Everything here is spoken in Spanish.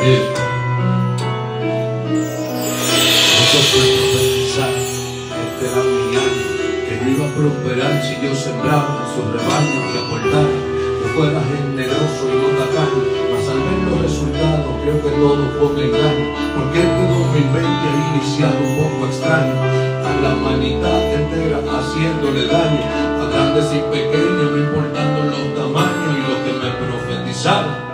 Este era mi año, que yo iba a prosperar si yo sembraba en su rebaño y aportara, que fuera generoso y no tacaño, mas al ver los resultados creo que todo fue un engaño, porque este 2020 ha iniciado un poco extraño, a la humanidad entera haciéndole daño, a grandes y pequeños, no importando los tamaños y lo que me profetizaron